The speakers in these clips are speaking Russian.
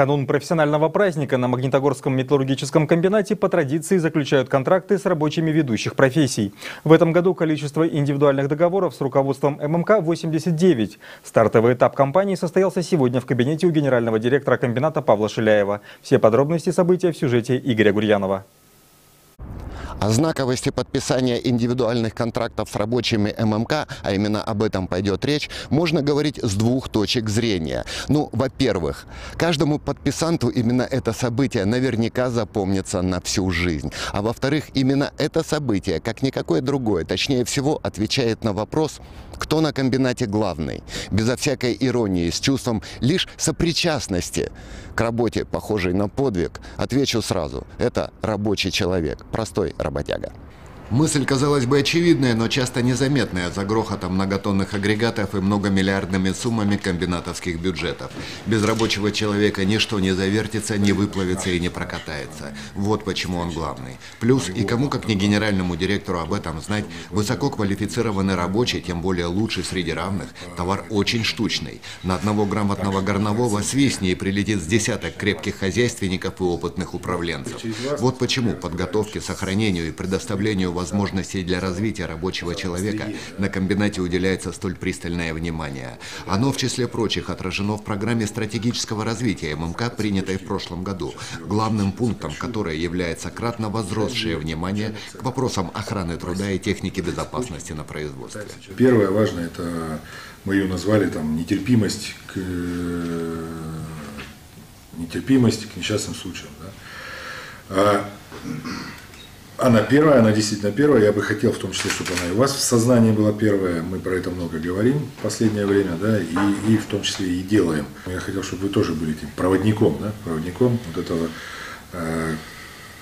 канун профессионального праздника на Магнитогорском металлургическом комбинате по традиции заключают контракты с рабочими ведущих профессий. В этом году количество индивидуальных договоров с руководством ММК 89. Стартовый этап кампании состоялся сегодня в кабинете у генерального директора комбината Павла Шиляева. Все подробности события в сюжете Игоря Гурьянова. О знаковости подписания индивидуальных контрактов с рабочими ММК, а именно об этом пойдет речь, можно говорить с двух точек зрения. Ну, во-первых, каждому подписанту именно это событие наверняка запомнится на всю жизнь. А во-вторых, именно это событие, как никакое другое, точнее всего, отвечает на вопрос, кто на комбинате главный. Безо всякой иронии, с чувством лишь сопричастности к работе, похожей на подвиг, отвечу сразу. Это рабочий человек, простой trabalhar. Мысль, казалось бы, очевидная, но часто незаметная за грохотом многотонных агрегатов и многомиллиардными суммами комбинатовских бюджетов. Без рабочего человека ничто не завертится, не выплавится и не прокатается. Вот почему он главный. Плюс, и кому как не генеральному директору об этом знать, высококвалифицированный рабочий, тем более лучший среди равных, товар очень штучный. На одного грамотного горнового свистни и прилетит с десяток крепких хозяйственников и опытных управленцев. Вот почему подготовке, сохранению и предоставлению возможностей для развития рабочего человека на комбинате уделяется столь пристальное внимание. Оно, в числе прочих, отражено в программе стратегического развития ММК, принятой в прошлом году, главным пунктом которой является кратно возросшее внимание к вопросам охраны труда и техники безопасности на производстве. Первое важное, это мы ее назвали там нетерпимость к нетерпимость к несчастным случаям. Да? Она первая, она действительно первая. Я бы хотел в том числе, чтобы она и у вас в сознании была первая. Мы про это много говорим в последнее время, да, и, и в том числе и делаем. Я хотел, чтобы вы тоже были этим проводником, да, проводником вот этого, э,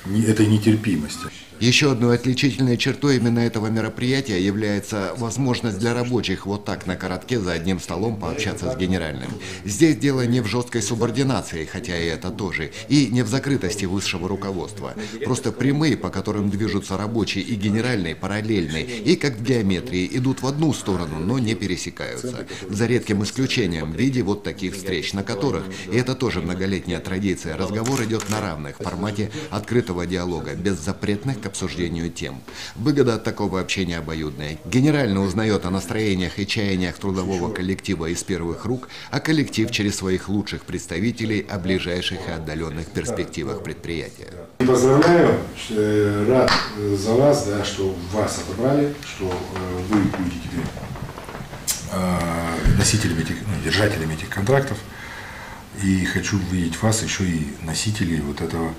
этой нетерпимости. Еще одной отличительной чертой именно этого мероприятия является возможность для рабочих вот так на коротке за одним столом пообщаться с генеральным. Здесь дело не в жесткой субординации, хотя и это тоже, и не в закрытости высшего руководства. Просто прямые, по которым движутся рабочие и генеральные, параллельные, и как в геометрии, идут в одну сторону, но не пересекаются. За редким исключением в виде вот таких встреч, на которых, и это тоже многолетняя традиция, разговор идет на равных в формате открытого диалога, без запретных обсуждению тем. Выгода от такого общения обоюдная. Генерально узнает о настроениях и чаяниях трудового коллектива из первых рук, а коллектив через своих лучших представителей о ближайших и отдаленных перспективах предприятия. Поздравляю, э, рад за вас, да, что вас отобрали, что э, вы будете теперь э, носителями этих, ну, держателями этих контрактов. И хочу видеть вас еще и носителей вот этого,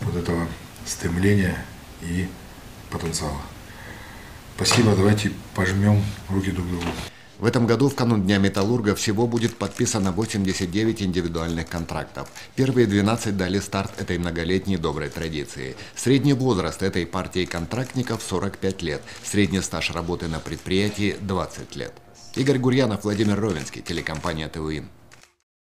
вот этого стремления и потенциала. Спасибо, давайте пожмем руки друг другу. В этом году в канун Дня Металлурга всего будет подписано 89 индивидуальных контрактов. Первые 12 дали старт этой многолетней доброй традиции. Средний возраст этой партии контрактников 45 лет. Средний стаж работы на предприятии 20 лет. Игорь Гурьянов, Владимир Ровенский, телекомпания ТВИН.